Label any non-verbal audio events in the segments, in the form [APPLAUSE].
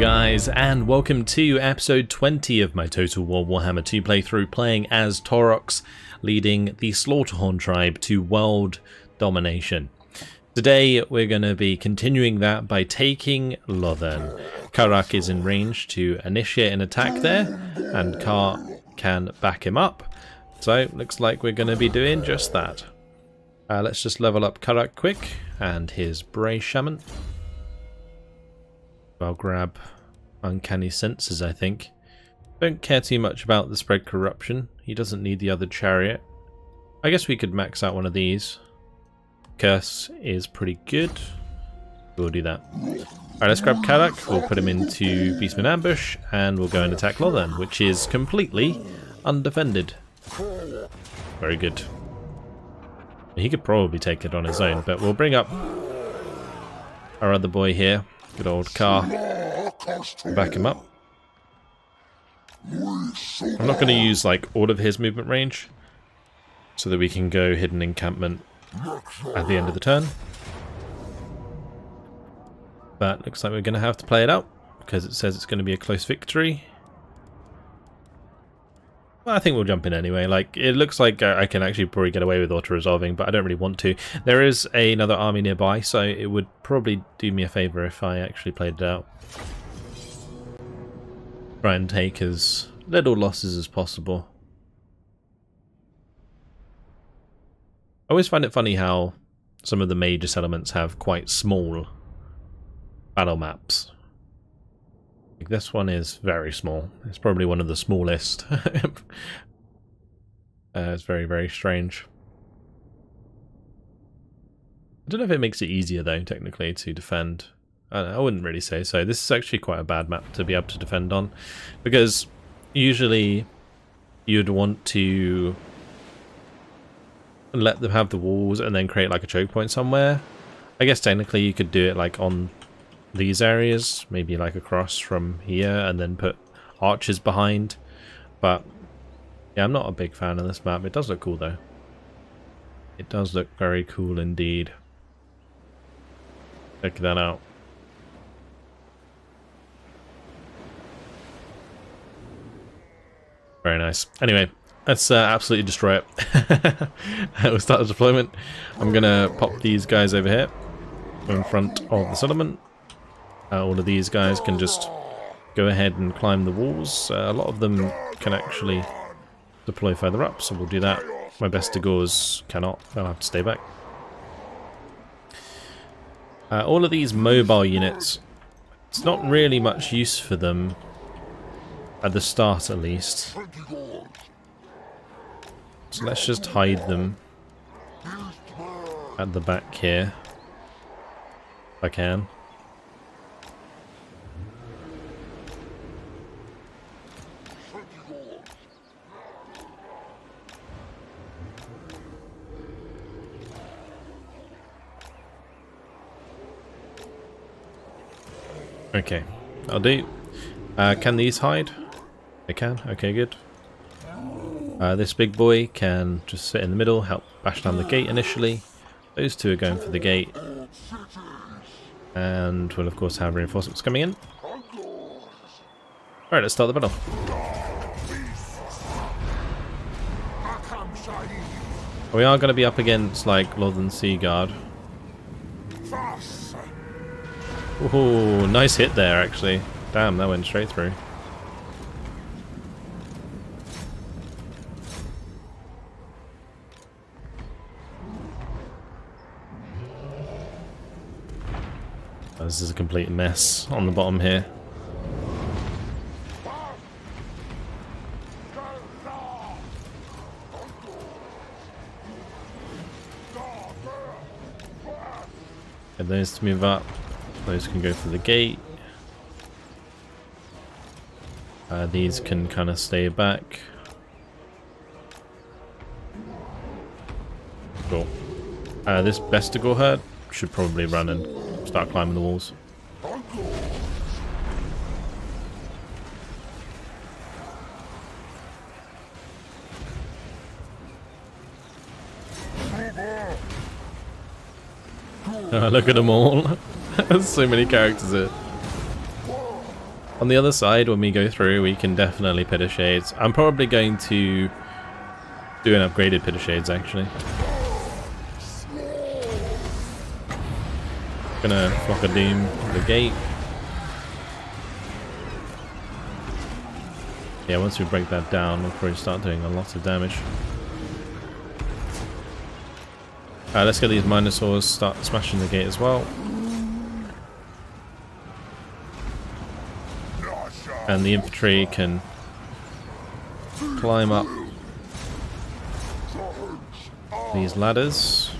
Guys and welcome to episode 20 of my Total War Warhammer 2 playthrough playing as Taurox leading the Slaughterhorn tribe to world domination. Today we're going to be continuing that by taking Lothern. Karak is in range to initiate an attack there and Kar can back him up. So looks like we're going to be doing just that. Uh, let's just level up Karak quick and his Bray Shaman. I'll grab Uncanny Senses, I think. Don't care too much about the Spread Corruption. He doesn't need the other Chariot. I guess we could max out one of these. Curse is pretty good. We'll do that. Alright, let's grab Karak. We'll put him into Beastman Ambush, and we'll go and attack Lothern, which is completely undefended. Very good. He could probably take it on his own, but we'll bring up our other boy here. Good old car. Back him up. I'm not going to use like all of his movement range so that we can go hidden encampment at the end of the turn. But looks like we're going to have to play it out because it says it's going to be a close victory. I think we'll jump in anyway. Like, it looks like uh, I can actually probably get away with auto-resolving, but I don't really want to. There is another army nearby, so it would probably do me a favour if I actually played it out. Try and take as little losses as possible. I always find it funny how some of the major settlements have quite small battle maps. This one is very small. It's probably one of the smallest. [LAUGHS] uh, it's very, very strange. I don't know if it makes it easier though, technically, to defend. I, I wouldn't really say so. This is actually quite a bad map to be able to defend on, because usually you'd want to let them have the walls and then create like a choke point somewhere. I guess technically you could do it like on these areas, maybe like across from here and then put arches behind. But yeah, I'm not a big fan of this map. It does look cool though. It does look very cool indeed. Check that out. Very nice. Anyway, let's uh, absolutely destroy it. [LAUGHS] we'll start the deployment. I'm going to pop these guys over here in front of the settlement. Uh, all of these guys can just go ahead and climb the walls. Uh, a lot of them can actually deploy further up, so we'll do that. My best Bestigors cannot, they'll have to stay back. Uh, all of these mobile units, it's not really much use for them, at the start at least. So let's just hide them at the back here, if I can. Okay, I'll do. Uh, can these hide? They can. Okay, good. Uh, this big boy can just sit in the middle, help bash down the gate initially. Those two are going for the gate. And we'll of course have reinforcements coming in. Alright, let's start the battle. We are going to be up against like Lothern Sea Guard. Ooh, nice hit there, actually. Damn, that went straight through. Oh, this is a complete mess on the bottom here. Get those to move up. Those can go for the gate. Uh, these can kind of stay back. Cool. Uh, this Bestigor herd should probably run and start climbing the walls. [LAUGHS] Look at them all. [LAUGHS] There's so many characters here. On the other side, when we go through, we can definitely pit of shades. I'm probably going to do an upgraded pit of shades, actually. Gonna flock of doom the gate. Yeah, once we break that down, we'll probably start doing a lot of damage. Uh, let's get these Minotaurs start smashing the gate as well. And the infantry can climb up these ladders.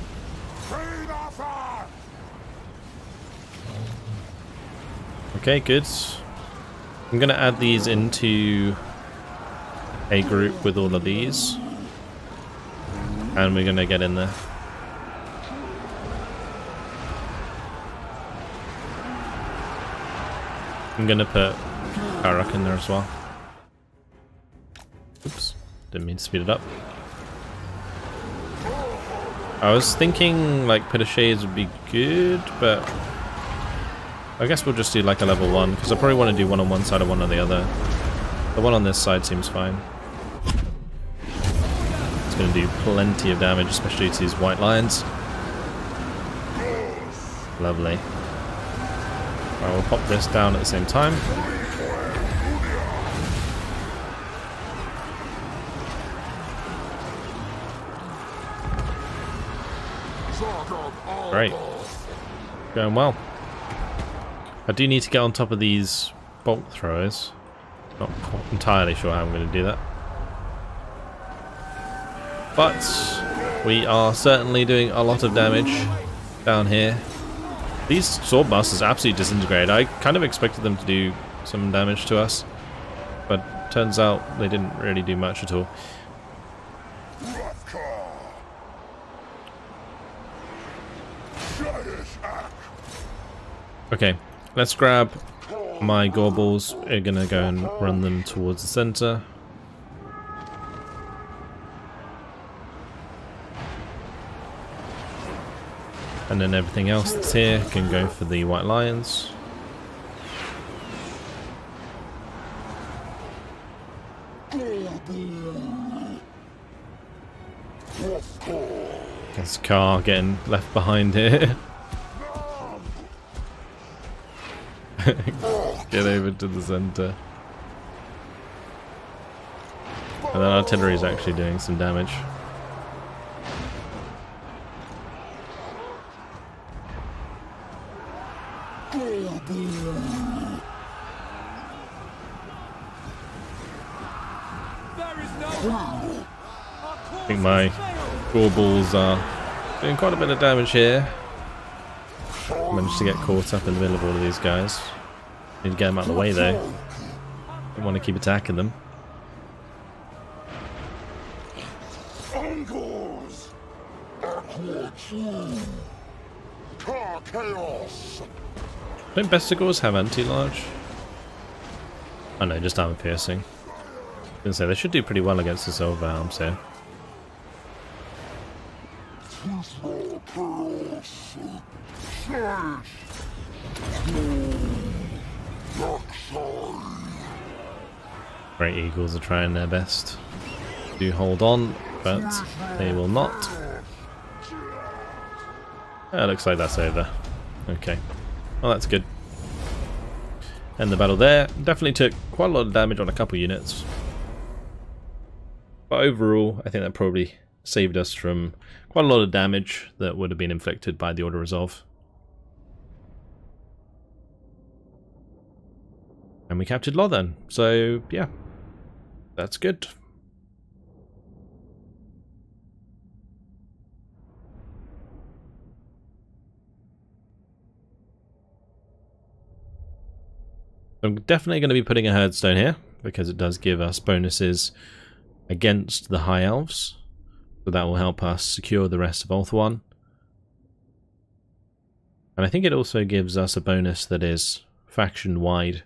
Okay, good. I'm going to add these into a group with all of these. And we're going to get in there. I'm to put Karak in there as well. Oops, didn't mean to speed it up. I was thinking like pit of shades would be good, but I guess we'll just do like a level one because I probably want to do one on one side and one on the other. The one on this side seems fine. It's to do plenty of damage, especially to these white lions. Lovely. I will pop this down at the same time. Great. Going well. I do need to get on top of these bolt throwers. Not entirely sure how I'm going to do that. But we are certainly doing a lot of damage down here. These sword masters absolutely disintegrated. I kind of expected them to do some damage to us. But turns out they didn't really do much at all. Okay, let's grab my Gorebulls. We're gonna go and run them towards the center. And then everything else that's here can go for the White Lions. There's a car getting left behind here. [LAUGHS] Get over to the center. And then artillery is actually doing some damage. My Gorebulls are doing quite a bit of damage here. Managed to get caught up in the middle of all of these guys. Need to get them out of the way though. Don't want to keep attacking them. Don't Bestigors have anti-large? Oh no, just armor piercing. I was say, they should do pretty well against the Silver Helms here. Great Eagles are trying their best to hold on, but they will not. Oh, looks like that's over. Okay. Well, that's good. And the battle there definitely took quite a lot of damage on a couple units. But overall, I think that probably saved us from quite a lot of damage that would have been inflicted by the auto resolve. And we captured Lothern, so yeah, that's good. I'm definitely going to be putting a herdstone here because it does give us bonuses against the High Elves. So that will help us secure the rest of Ulthuan. And I think it also gives us a bonus that is faction wide.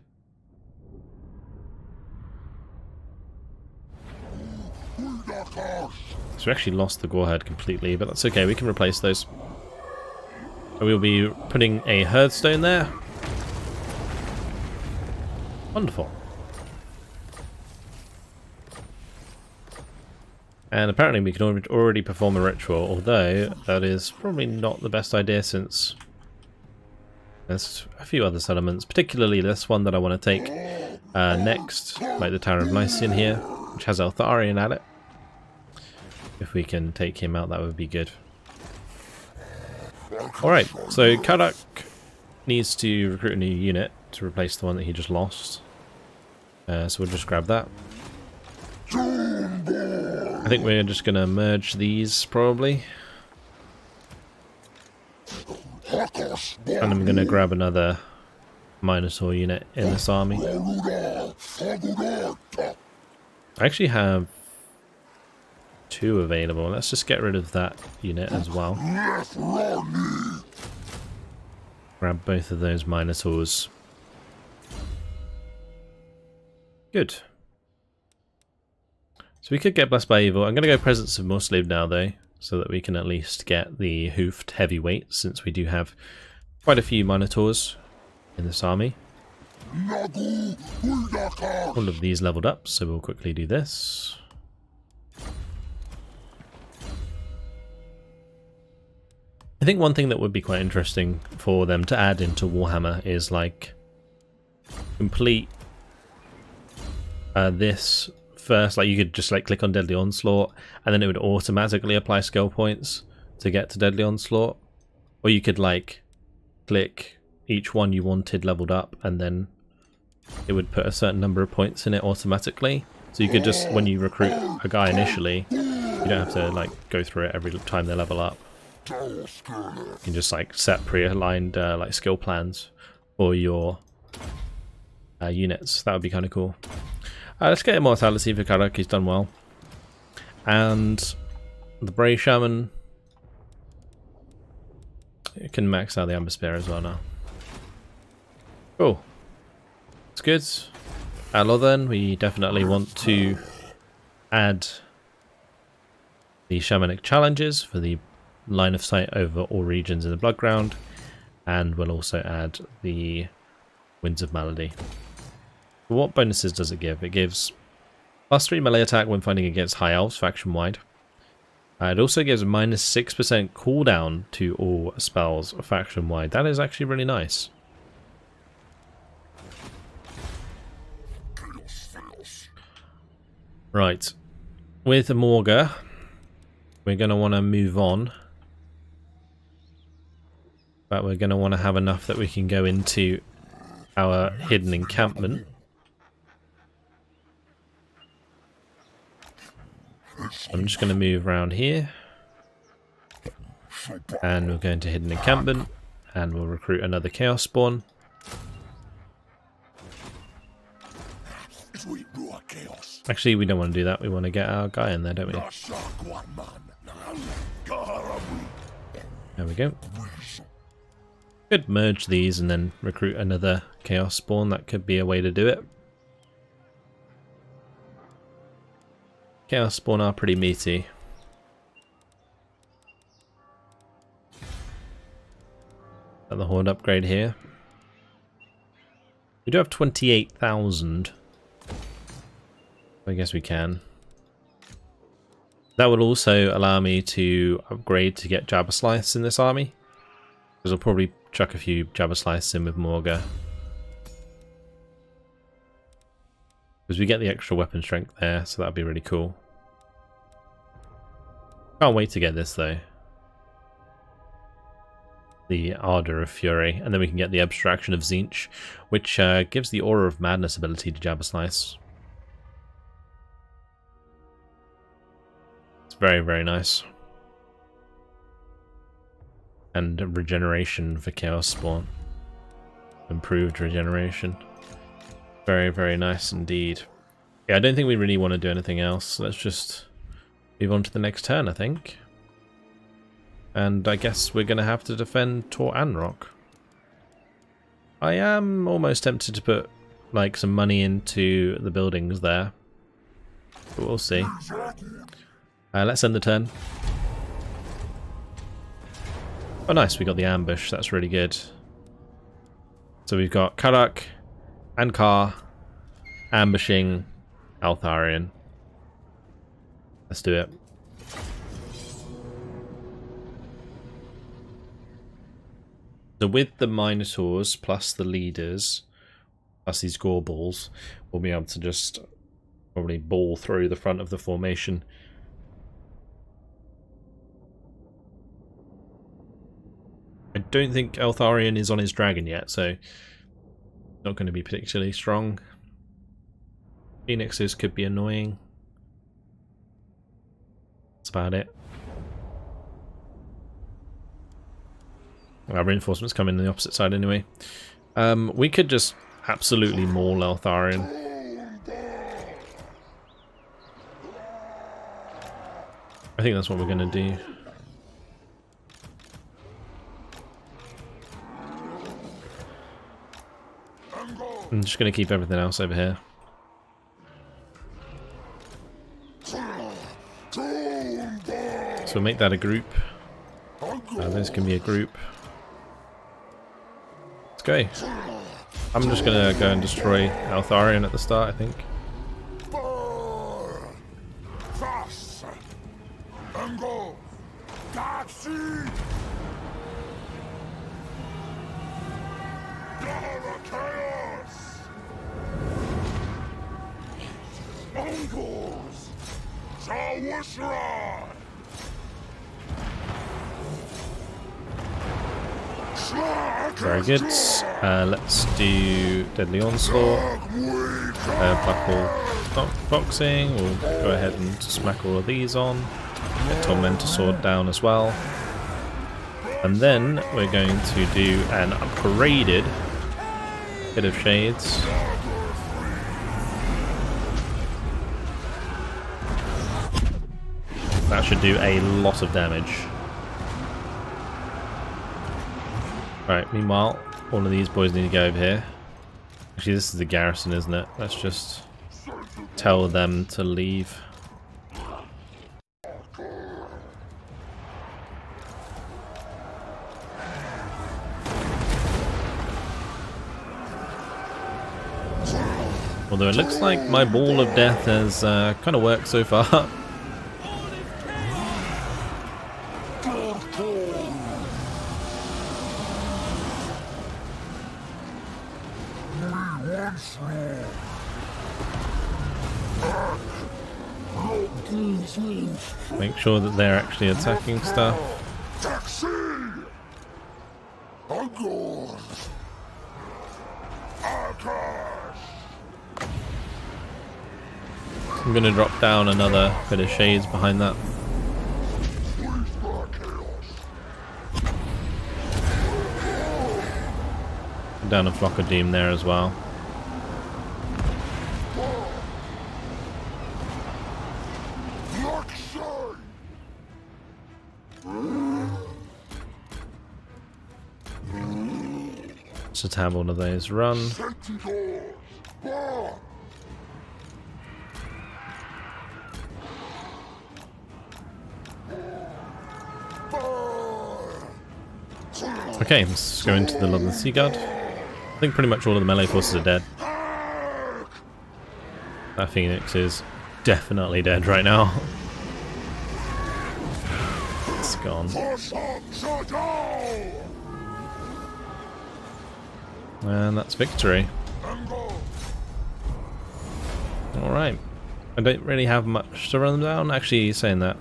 So we actually lost the Goreherd completely, but that's okay, we can replace those. And we'll be putting a herdstone there. Wonderful. And apparently we can already perform a ritual, although that is probably not the best idea since there's a few other settlements, particularly this one that I want to take uh, next, like the Tower of Lysean here, which has Eltharion at it. If we can take him out, that would be good. Alright, so Karak needs to recruit a new unit to replace the one that he just lost. Uh, so we'll just grab that. I think we're just going to merge these, probably. And I'm going to grab another Minotaur unit in this army. I actually have two available. Let's just get rid of that unit as well. Grab both of those Minotaurs. Good. So we could get Blessed by Evil. I'm going to go Presence of Muad'Dib now though, so that we can at least get the Hoofed Heavyweight, since we do have quite a few Minotaurs in this army. All of these leveled up, so we'll quickly do this. I think one thing that would be quite interesting for them to add into Warhammer is like complete uh, this first. Like you could just like click on Deadly Onslaught and then it would automatically apply skill points to get to Deadly Onslaught. Or you could like click each one you wanted leveled up and then it would put a certain number of points in it automatically. So you could just, when you recruit a guy initially, you don't have to like go through it every time they level up. You can just like set pre-aligned uh, like skill plans for your uh, units. That would be kind of cool. Uh, let's get Immortality for Karak, he's done well. And the Bray Shaman it can max out the Amber Spear as well now. Cool. It's good. Aloth then, we definitely want to add the Shamanic challenges for the line of sight over all regions in the Blood Ground, and we'll also add the Winds of Malady. What bonuses does it give? It gives plus 3 melee attack when fighting against High Elves faction-wide. Uh, it also gives minus 6% cooldown to all spells faction-wide. That is actually really nice. Right. With Morghur, we're going to want to move on but we're going to want to have enough that we can go into our hidden encampment. I'm just going to move around here. And we'll go into hidden encampment. And we'll recruit another chaos spawn. Actually, we don't want to do that. We want to get our guy in there, don't we? There we go. Could merge these and then recruit another Chaos Spawn. That could be a way to do it. Chaos Spawn are pretty meaty. Got the Horde upgrade here. We do have 28,000. I guess we can. That would also allow me to upgrade to get Jabberslythe in this army. Because I'll probably chuck a few Jabberslythe in with Morghur. Because we get the extra weapon strength there, so that'd be really cool. Can't wait to get this though. The Ardor of Fury, and then we can get the Abstraction of Tzeentch, which uh, gives the Aura of Madness ability to Jabberslythe. It's very, very nice and regeneration for Chaos Spawn. Improved regeneration. Very, very nice indeed. Yeah, I don't think we really want to do anything else. Let's just move on to the next turn, I think. And I guess we're going to have to defend Tor Anrok. I am almost tempted to put like some money into the buildings there. But we'll see. Uh, let's end the turn. Oh nice, we got the ambush, that's really good. So we've got Karak and Kar ambushing Eltharion. Let's do it. So with the Minotaurs plus the leaders, plus these Gorebulls, we'll be able to just probably ball through the front of the formation. I don't think Eltharion is on his dragon yet, so not going to be particularly strong. Phoenixes could be annoying. About it. Our reinforcements come in the opposite side anyway. Um, we could just absolutely maul Eltharion. I think that's what we're going to do. I'm just going to keep everything else over here. So we'll make that a group. Uh, this can be a group. Let's go. I'm just gonna go and destroy Eltharion at the start, I think. Deadly Onslaught. Uh, Buckle Boxing. We'll go ahead and smack all of these on. Get Tormentor Sword down as well. And then we're going to do an upgraded Pit of Shades. That should do a lot of damage. Right, meanwhile, one of these boys need to go over here. Actually, this is the garrison, isn't it? Let's just tell them to leave. Although it looks like my ball of death has uh, kind of worked so far. [LAUGHS] sure that they're actually attacking stuff. I'm going to drop down another pit of shades behind that. Down a flock of Doom there as well. Let's have one of those run. Okay, let's go into the Lothern Sea Guard. I think pretty much all of the melee forces are dead. That Phoenix is definitely dead right now. [LAUGHS] it's gone. And that's victory. Alright. I don't really have much to run them down. Actually, saying that.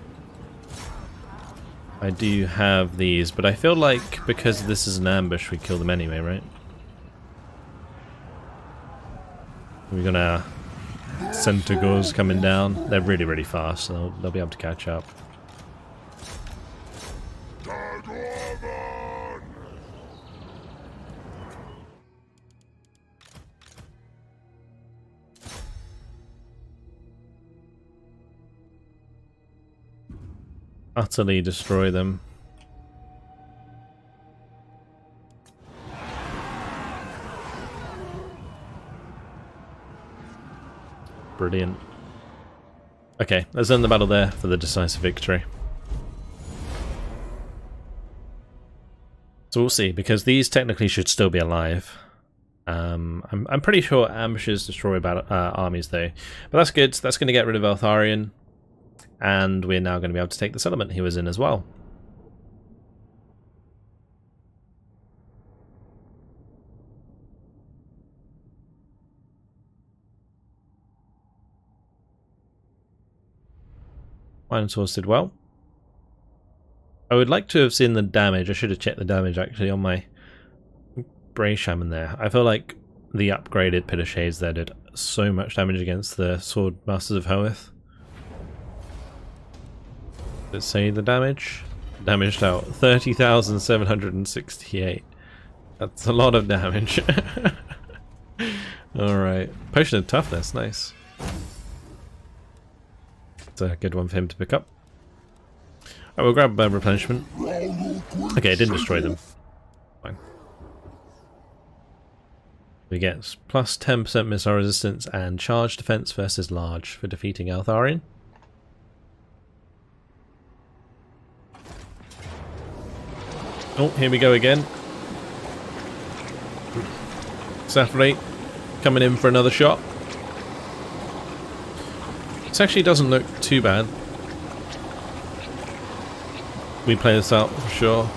I do have these, but I feel like because this is an ambush, we kill them anyway, right? We're gonna Centaurs coming down. They're really, really fast, so they'll be able to catch up. Utterly destroy them. Brilliant. Okay, let's end the battle there for the decisive victory. So we'll see, because these technically should still be alive. Um, I'm, I'm pretty sure ambushes destroy battle, uh, armies though. But that's good. That's going to get rid of Eltharion. And we're now going to be able to take the settlement he was in as well. Minotaurs did well. I would like to have seen the damage. I should have checked the damage actually on my Bray Shaman there. I feel like the upgraded Pit of Shades there did so much damage against the Sword Masters of Hoeth. Let's say the damage. Damaged out 30,768. That's a lot of damage. [LAUGHS] Alright. Potion of Toughness, nice. It's a good one for him to pick up. I will grab uh, replenishment. Okay, I didn't destroy them. Fine. We get plus 10% missile resistance and charge defense versus large for defeating Eltharion. Oh, here we go again. Saturday coming in for another shot. This actually doesn't look too bad. We play this out for sure.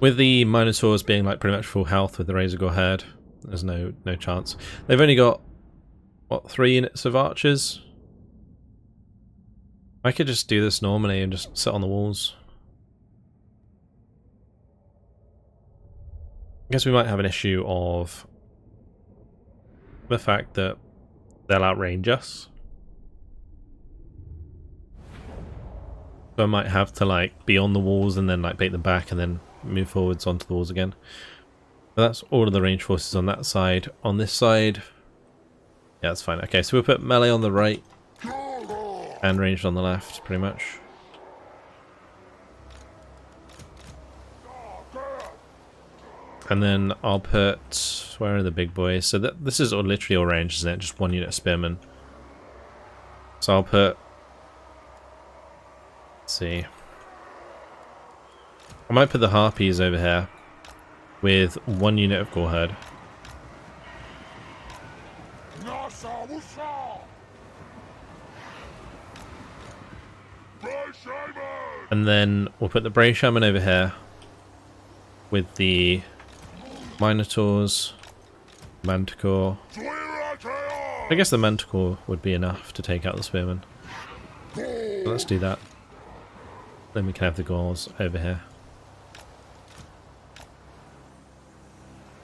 With the Minotaurs being like pretty much full health with the Razorgor Herd, there's no no chance. They've only got what three units of archers. I could just do this normally and just sit on the walls. I guess we might have an issue of the fact that they'll outrange us. So I might have to like be on the walls and then like bait them back and then move forwards onto the walls again. But that's all of the range forces on that side. On this side, yeah, that's fine. Okay, so we'll put melee on the right and ranged on the left, pretty much. And then I'll put... Where are the big boys? So that, this is all literally all range, isn't it? Just one unit of spearmen. So I'll put... Let's see. I might put the harpies over here with one unit of Goreherd. And then we'll put the Bray Shaman over here with the Minotaurs, Manticore. I guess the Manticore would be enough to take out the Spearman. So let's do that. Then we can have the Gauls over here.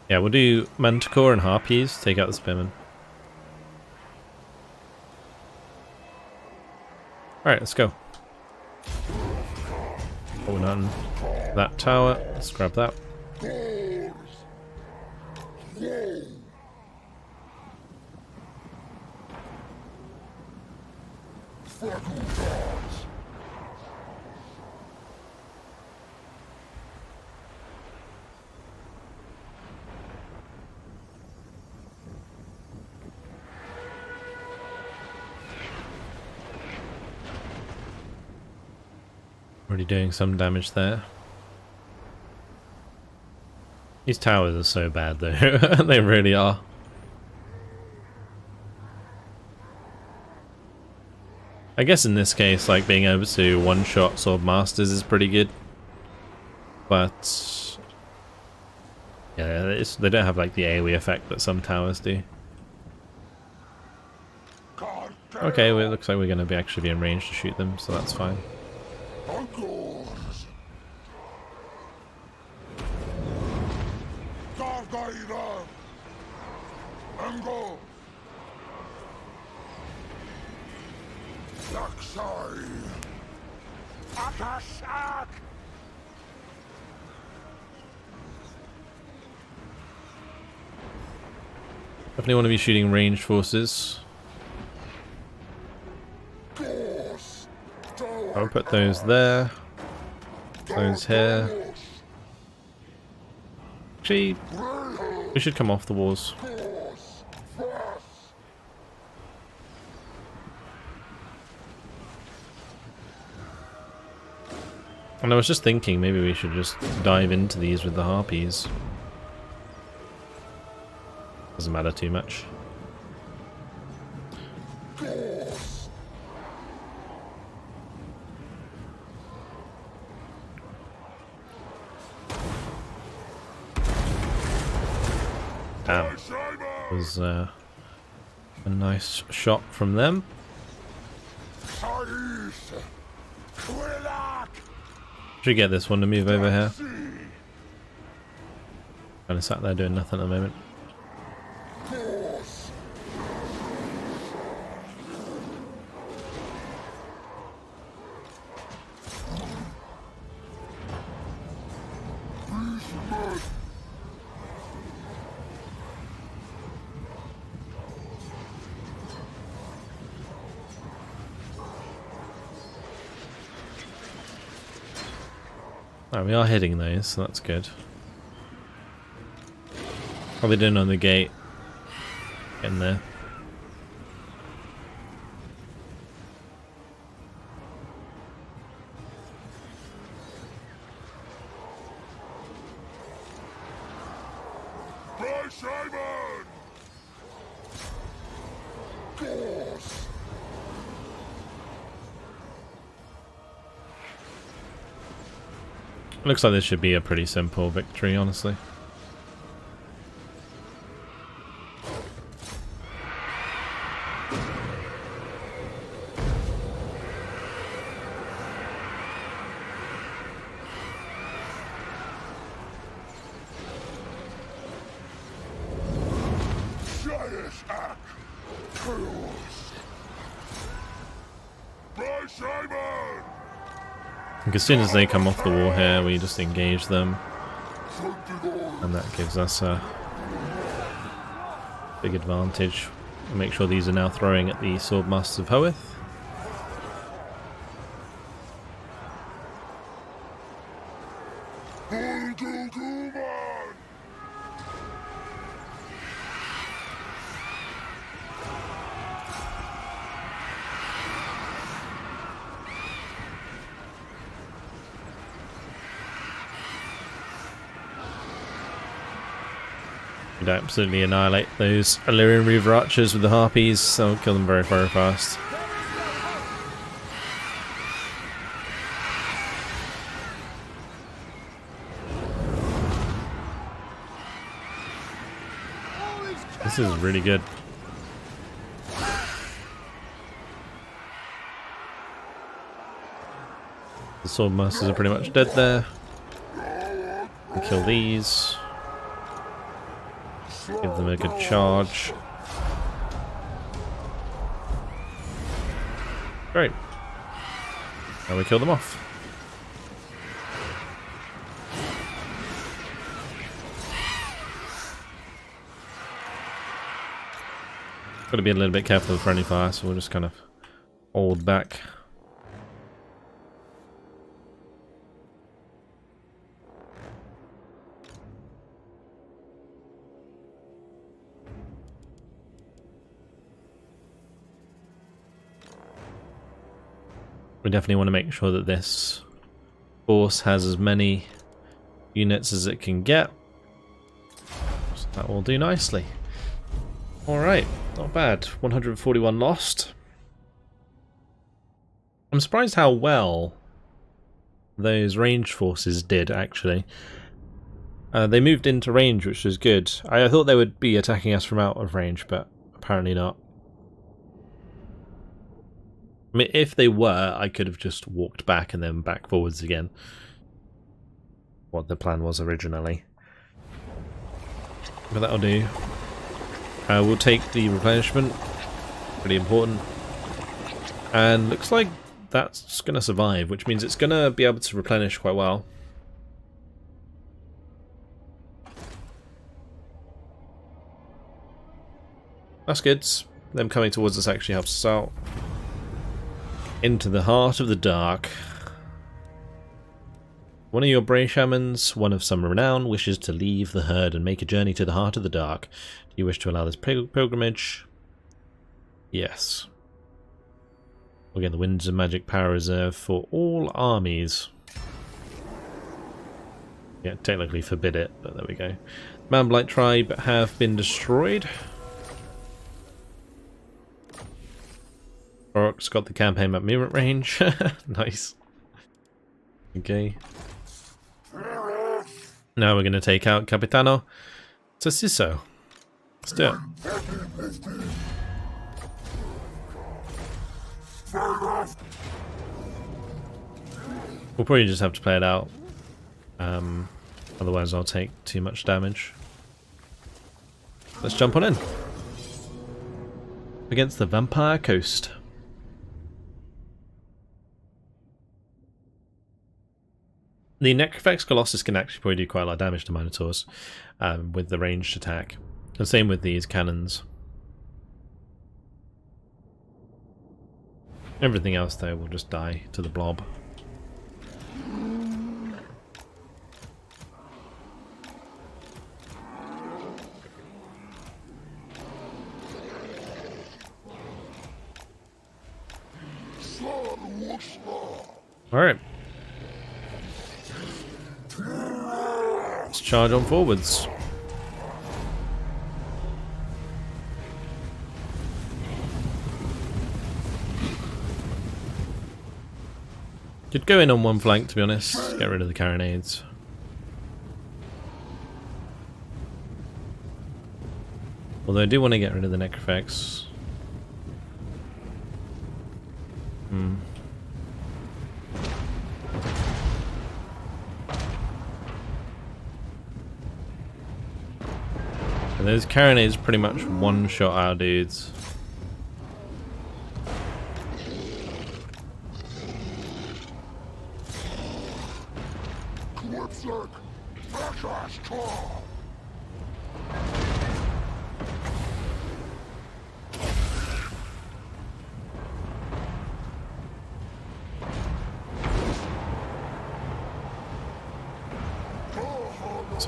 Yeah, we'll do Manticore and Harpies, take out the Spearman. Alright, let's go. Oh, none. That tower, let's grab that. Already doing some damage there. These towers are so bad though, [LAUGHS] they really are. I guess in this case, like being able to one-shot Sword Masters is pretty good. But... Yeah, they don't have like the AoE effect that some towers do. Okay, well, it looks like we're going to be actually be in range to shoot them, so that's fine. Definitely want to be shooting range forces. I'll put those there. Those here. Actually, we should come off the walls. And I was just thinking maybe we should just dive into these with the harpies. Doesn't matter too much. Damn. Was uh, a nice shot from them. Should get this one to move over here. Kind of sat there doing nothing at the moment. We are hitting those, so that's good. Probably doing on the gate. Getting there. Looks like this should be a pretty simple victory, honestly. As soon as they come off the wall here, we just engage them. And that gives us a big advantage. Make sure these are now throwing at the Swordmasters of Hoeth. Absolutely annihilate those Ellyrian Reaver archers with the harpies, so kill them very, very fast. This is really good. The sword masters are pretty much dead there. kill these. Give them a good charge. Great. Now we kill them off. Got to be a little bit careful with friendly fire, so we'll just kind of hold back. We definitely want to make sure that this force has as many units as it can get. So that will do nicely. Alright, not bad. 141 lost. I'm surprised how well those range forces did, actually. Uh, they moved into range, which was good. I thought they would be attacking us from out of range, but apparently not. I mean, if they were, I could have just walked back and then back forwards again. What the plan was originally. But that'll do. Uh, we'll take the replenishment. Pretty important. And looks like that's going to survive, which means it's going to be able to replenish quite well. That's good. Them coming towards us actually helps us out. Into the heart of the dark. One of your brave shamans, one of some renown, wishes to leave the herd and make a journey to the heart of the dark. Do you wish to allow this pilgrimage? Yes. Again, the Winds of Magic power reserve for all armies. Yeah, technically forbid it, but there we go. Manblight tribe have been destroyed. Orc's got the campaign at movement range. [LAUGHS] nice. Okay. Now we're going to take out Capitano Tassiso. Let's do it. We'll probably just have to play it out. Um, otherwise I'll take too much damage. Let's jump on in. Against the Vampire Coast. The Necrofex Colossus can actually probably do quite a lot of damage to Minotaurs um, with the ranged attack. The same with these cannons. Everything else though will just die to the blob. Alright. Let's charge on forwards. Could go in on one flank to be honest, get rid of the carronades. Although I do want to get rid of the Necrofex. And those carronades pretty much one-shot our dudes.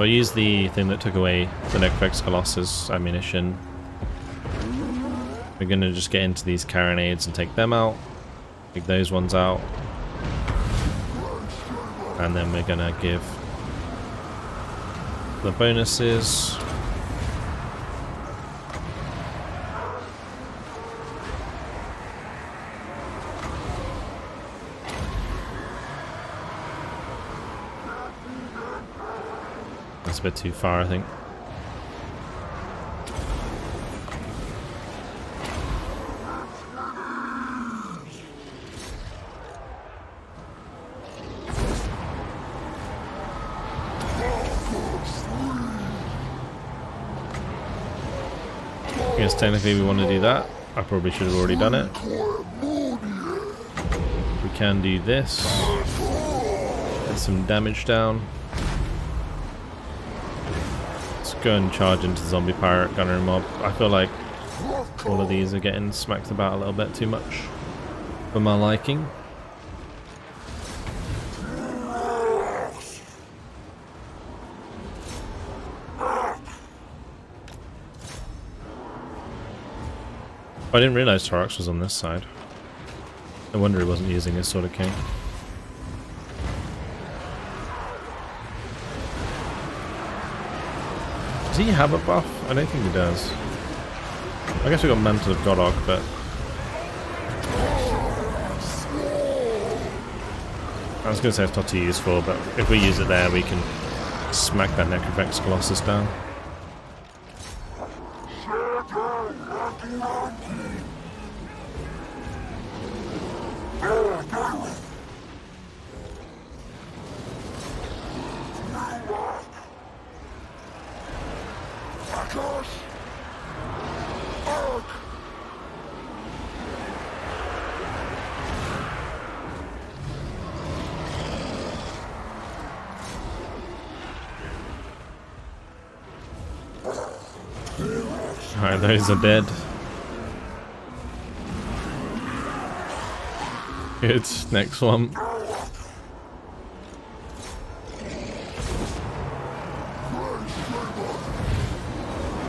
I used the thing that took away the Necrofex Colossus ammunition. We're gonna just get into these carronades and take them out. Take those ones out. And then we're gonna give the bonuses. That's a bit too far, I think. Guess technically we want to do that. I probably should have already done it. We can do this. Get some damage down. Go and charge into the zombie pirate gunner mob. I feel like all of these are getting smacked about a little bit too much for my liking. Oh, I didn't realise Taurox was on this side. No wonder he wasn't using his Sword of King. Does he have a buff? I don't think he does. I guess we got Mantle of Godog, but... I was going to say it's not too useful, but if we use it there, we can smack that Necrofex Colossus down. Those are dead. Good, next one.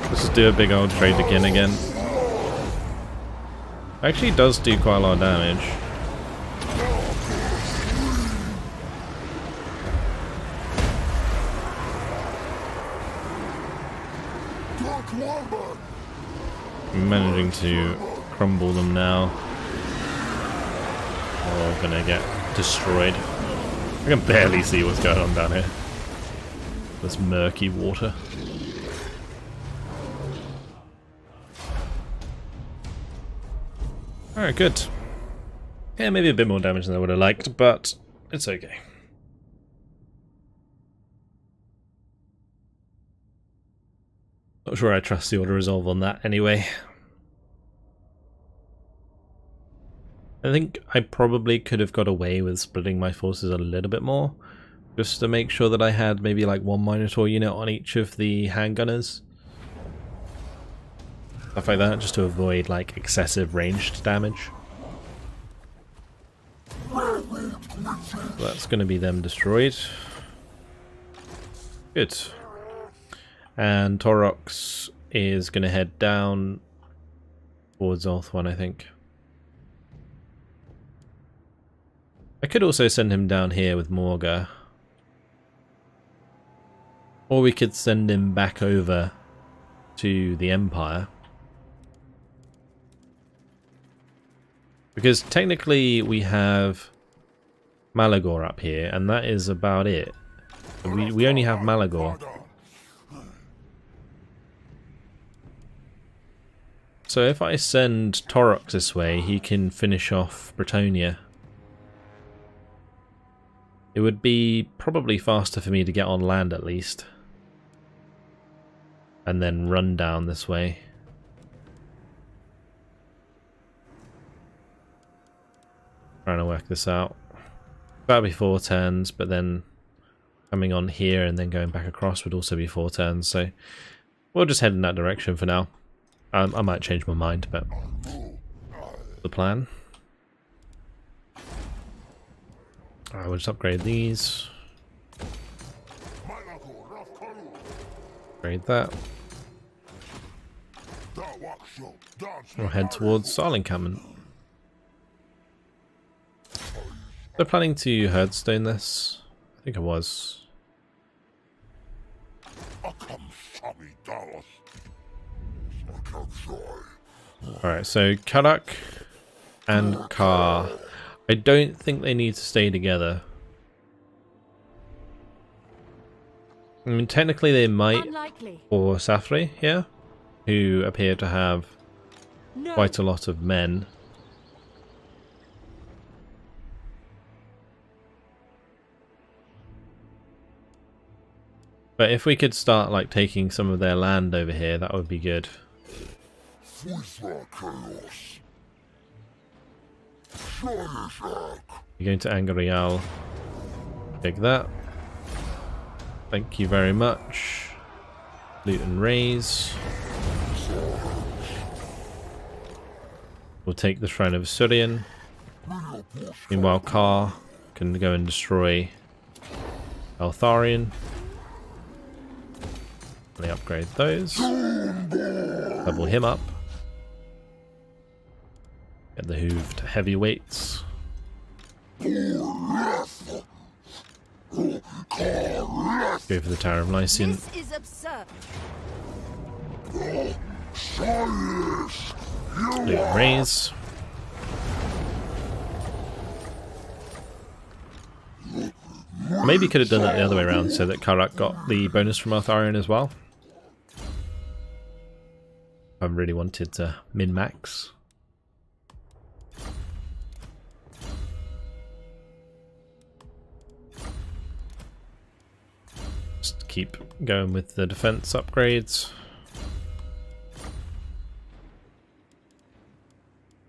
Let's do a big old trade again again. Actually does do quite a lot of damage. I'm managing to crumble them now. Or gonna get destroyed. I can barely see what's going on down here. This murky water. Alright, good. Yeah, maybe a bit more damage than I would have liked, but it's okay. Not sure I trust the auto resolve on that anyway. I think I probably could have got away with splitting my forces a little bit more, just to make sure that I had maybe like one Minotaur unit on each of the handgunners. Stuff like that, just to avoid like excessive ranged damage. That's going to be them destroyed. Good. And Taurox is going to head down towards Ulthuan, I think. I could also send him down here with Morghur. Or we could send him back over to the Empire. Because technically we have Malagor up here, and that is about it. We, we only have Malagor. So if I send Taurox this way, he can finish off Bretonnia. It would be probably faster for me to get on land at least. And then run down this way. Trying to work this out. That'd be four turns, but then coming on here and then going back across would also be four turns, so we'll just head in that direction for now. Um, I might change my mind, but the plan. Alright, we'll just upgrade these. Upgrade that. We'll head towards Saarlandkammern. They're planning to herdstone this. I think it was. Alright, so Karak and Kar. I don't think they need to stay together. I mean, technically they might Unlikely. for Sathri here, who appear to have no. quite a lot of men. But if we could start like taking some of their land over here, that would be good. You're going to Angarial. Take that. Thank you very much. Loot and raise. We'll take the Shrine of Asuryan. Meanwhile, Kar can go and destroy Eltharion. Let me upgrade those. Level him up. Get the hooved heavyweights. Go for the Tower of Lysean. This is absurd. Loot raise. Maybe could have done that the other way around so that Karak got the bonus from Eltharion as well. I really wanted to min-max. Keep going with the defense upgrades.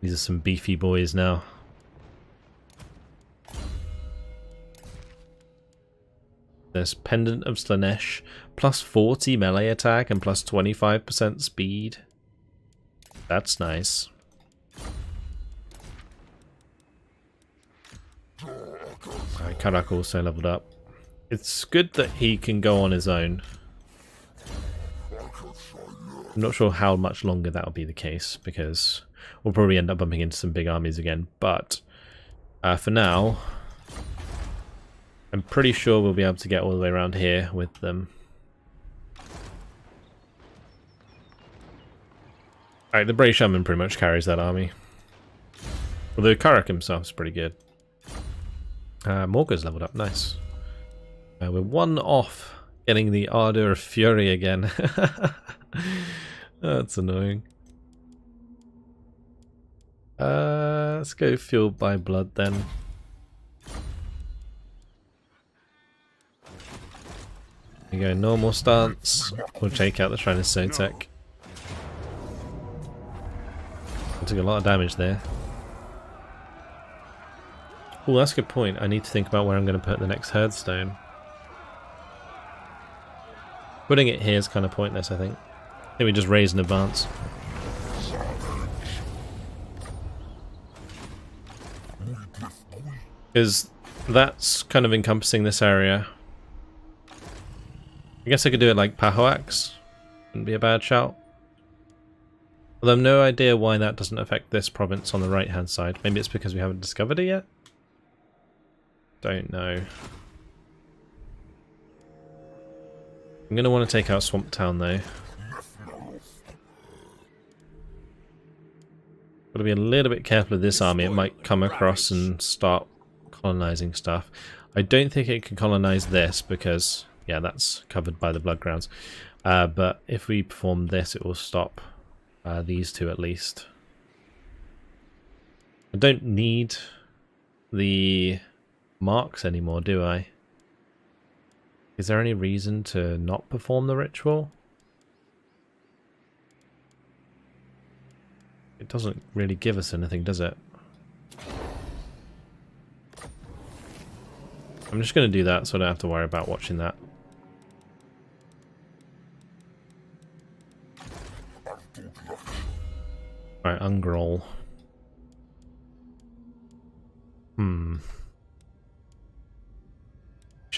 These are some beefy boys now. There's Pendant of Slaanesh, plus 40 melee attack and plus 25% speed. That's nice. Alright, Karak also leveled up. It's good that he can go on his own. I'm not sure how much longer that'll be the case, because we'll probably end up bumping into some big armies again, but uh, for now, I'm pretty sure we'll be able to get all the way around here with them. Alright, the Bray Shaman pretty much carries that army. Although Karak himself is pretty good. Uh, Morghur's leveled up, nice. Uh, we're one off getting the Ardor of Fury again. [LAUGHS] That's annoying. Uh, let's go Fueled by Blood then. We go normal stance. We'll take out the Tyrannosaurus. Took a lot of damage there. Oh, that's a good point. I need to think about where I'm going to put the next herdstone. Putting it here is kind of pointless, I think. I think we just raise in advance. Because that's kind of encompassing this area. I guess I could do it like Pahoax. Wouldn't be a bad shout. Although I have no idea why that doesn't affect this province on the right hand side. Maybe it's because we haven't discovered it yet? Don't know. I'm going to want to take out Swamp Town though. Got to be a little bit careful of this army. It might come across and start colonizing stuff. I don't think it can colonize this because, yeah, that's covered by the blood grounds. Uh, but if we perform this, it will stop uh, these two at least. I don't need the marks anymore, do I? Is there any reason to not perform the ritual? It doesn't really give us anything, does it? I'm just going to do that so I don't have to worry about watching that. Right, Ungrol.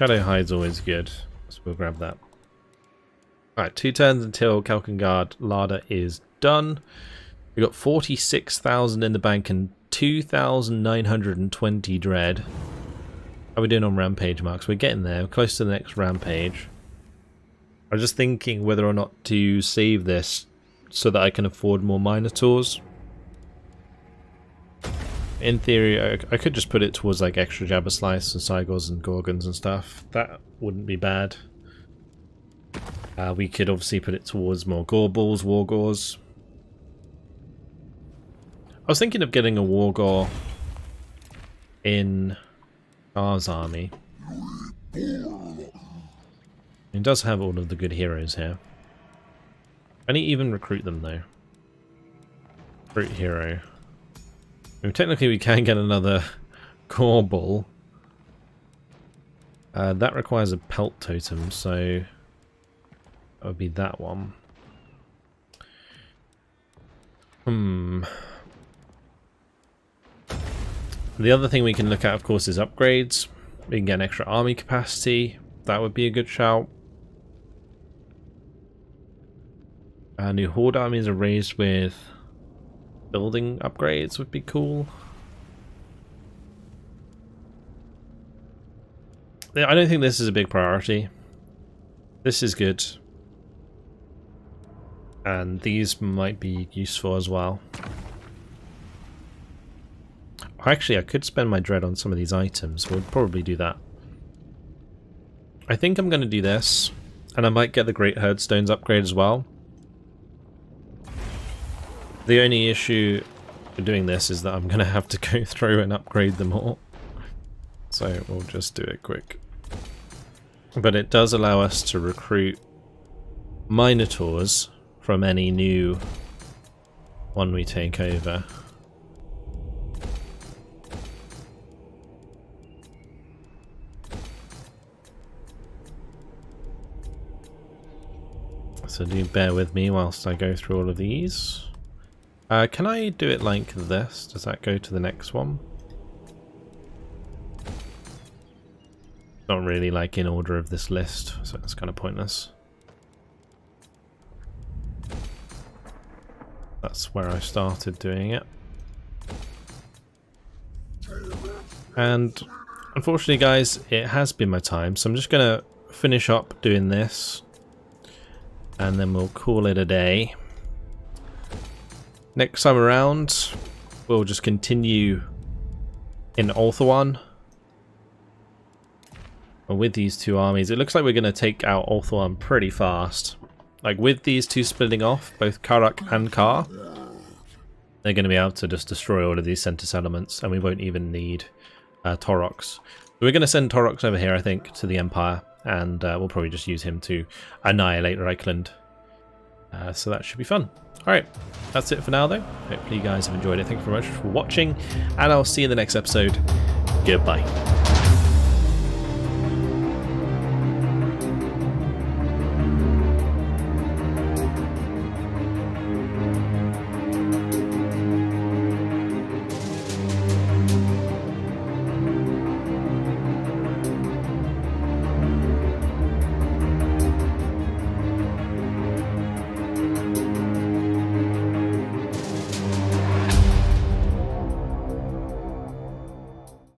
Shadow Hide's always good, so we'll grab that. Alright, two turns until Kalkengard Larder is done. We got 46,000 in the bank and 2,920 dread. How are we doing on rampage marks? We're getting there, We're close to the next rampage. I was just thinking whether or not to save this so that I can afford more Minotaurs. In theory, I, I could just put it towards like extra Jabba Jabberslythe and Cygors and Gorgons and stuff. That wouldn't be bad. Uh, we could obviously put it towards more Gorebulls, Wargors. I was thinking of getting a Wargor in Ours army. It does have all of the good heroes here. Can he even recruit them though? Recruit hero. I mean, technically we can get another Gorebull. Uh, that requires a pelt totem, so that would be that one. Hmm. The other thing we can look at, of course, is upgrades. We can get an extra army capacity. That would be a good shout. Uh, new horde armies are raised with building upgrades would be cool. I don't think this is a big priority. This is good. And these might be useful as well. Actually, I could spend my dread on some of these items. We'll probably do that. I think I'm going to do this. And I might get the Great Herdstones upgrade as well. The only issue with doing this is that I'm going to have to [LAUGHS] go through and upgrade them all. So we'll just do it quick. But it does allow us to recruit Minotaurs from any new one we take over. So do bear with me whilst I go through all of these. Uh, can I do it like this? Does that go to the next one? Not really like in order of this list, so it's kind of pointless. That's where I started doing it. And unfortunately guys, it has been my time, so I'm just going to finish up doing this and then we'll call it a day. Next time around, we'll just continue in Ulthuan. And with these two armies, it looks like we're going to take out Ulthuan pretty fast. Like with these two splitting off, both Karak and Kar, they're going to be able to just destroy all of these center settlements, and we won't even need uh, Taurox. We're going to send Taurox over here, I think, to the Empire, and uh, we'll probably just use him to annihilate Reikland. Uh, so that should be fun. Alright, that's it for now though. Hopefully you guys have enjoyed it. Thank you very much for watching, and I'll see you in the next episode. Goodbye.